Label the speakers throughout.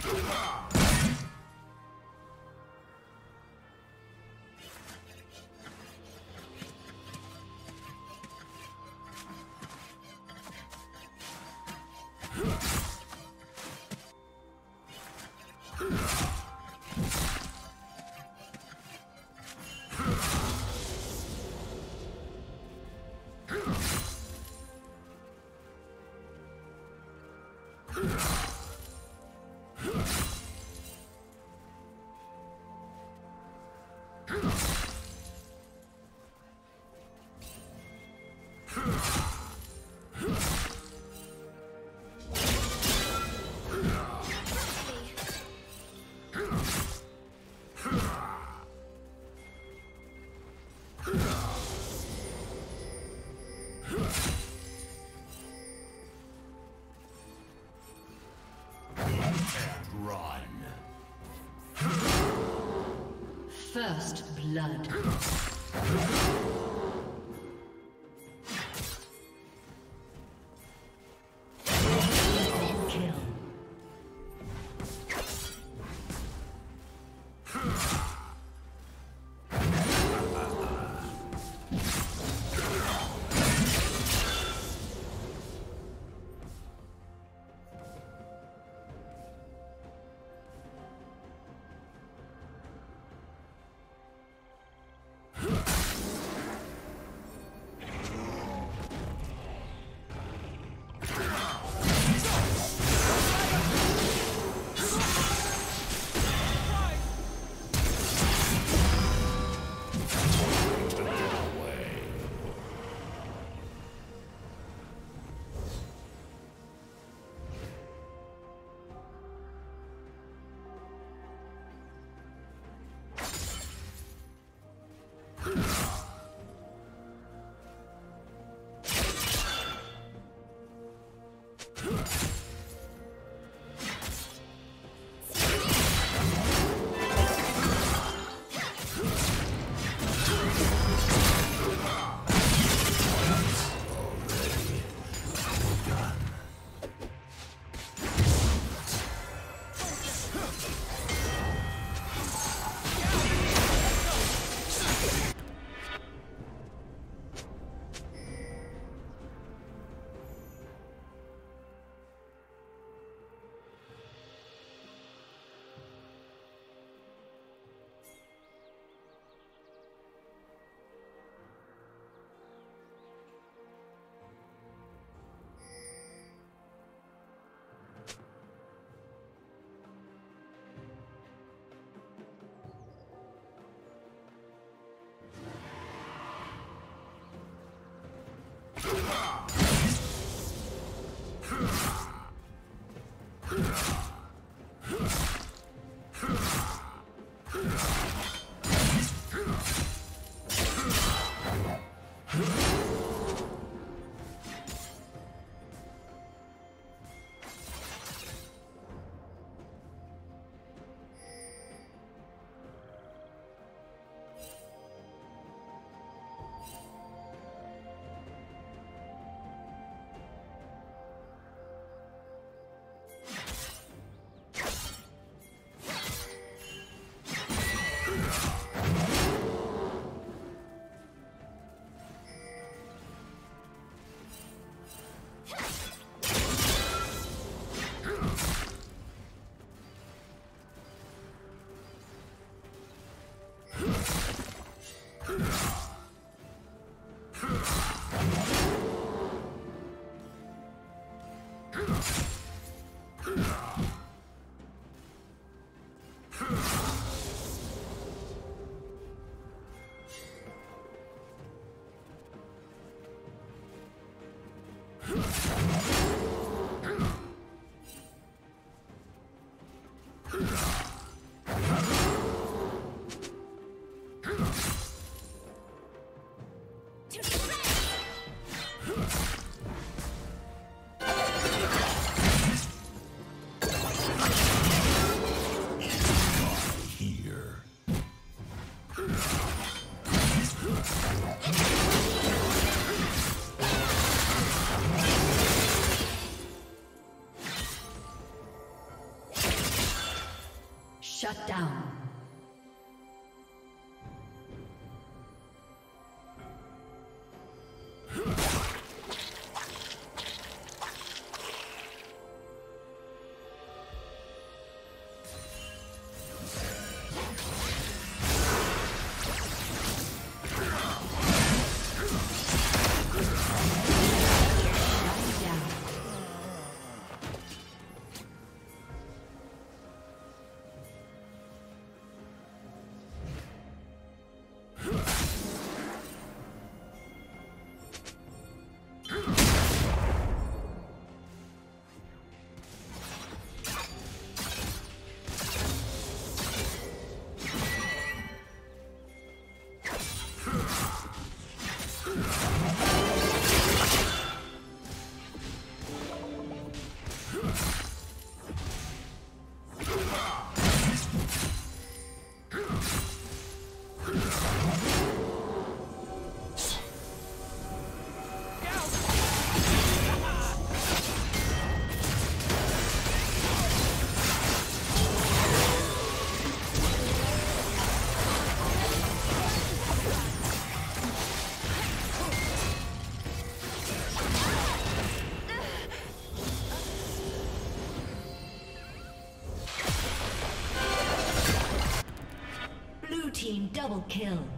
Speaker 1: Ha! First blood.
Speaker 2: Ah! Double kill.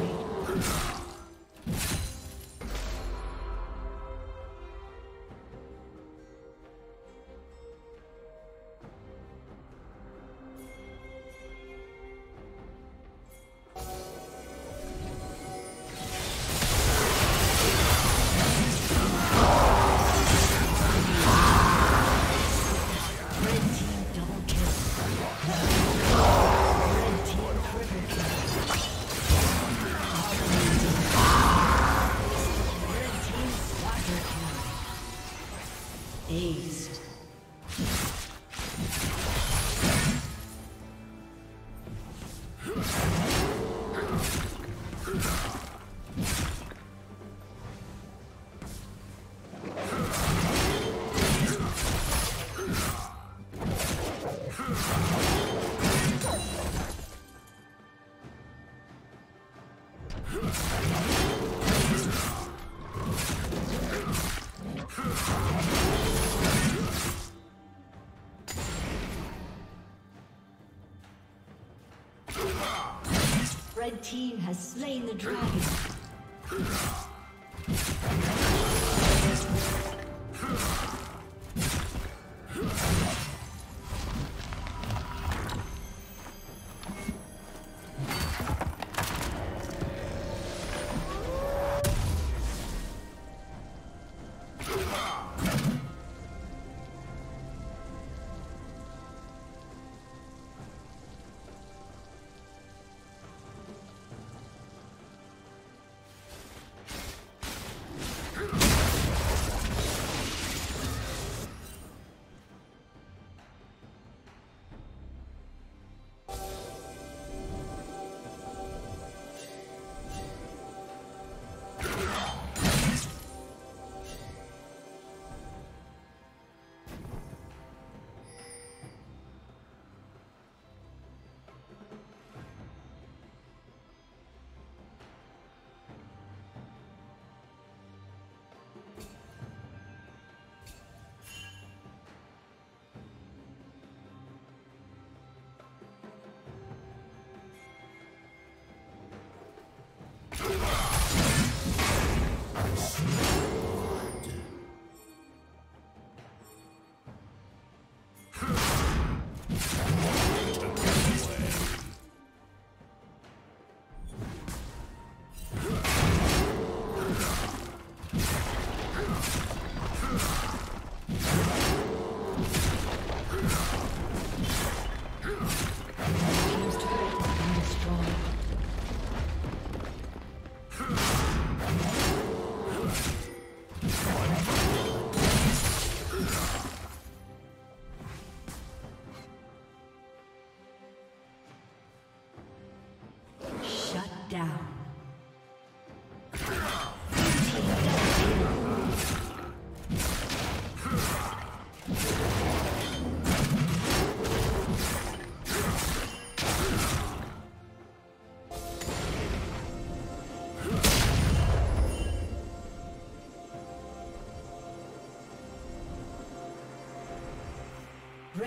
Speaker 2: destroyed. team has slain the dragon.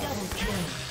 Speaker 2: Double kill.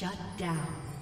Speaker 2: Down.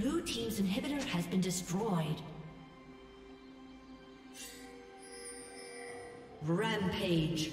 Speaker 2: Blue Team's inhibitor has been destroyed. Rampage.